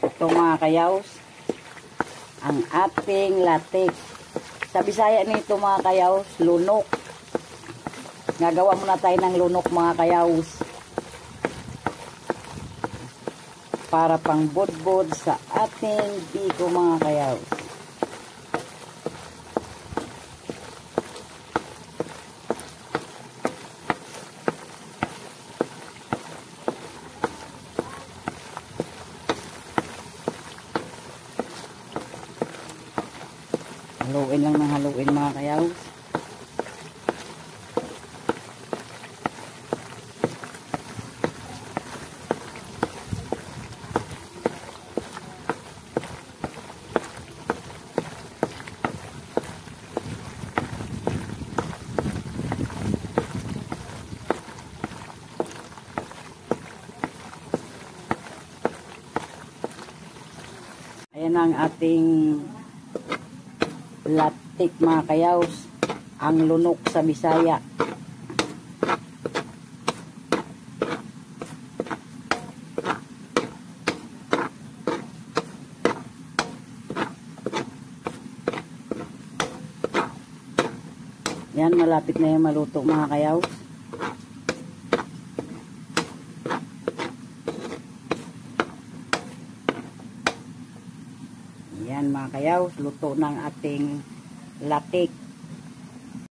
Ito mga kayaws, ang ating latik. Sa Bisaya nito mga kayaws, lunok. Nagawa muna tayo ng lunok mga kayaws. Para pang budbud sa ating biko mga kayaws. Haluin lang ng haluin mga kayaw. Ayan ang ating latik mga kayaws. Ang lunok sa Bisaya. Yan malapit na yung maluto mga kayaws yan mga kayaws luto ng ating latik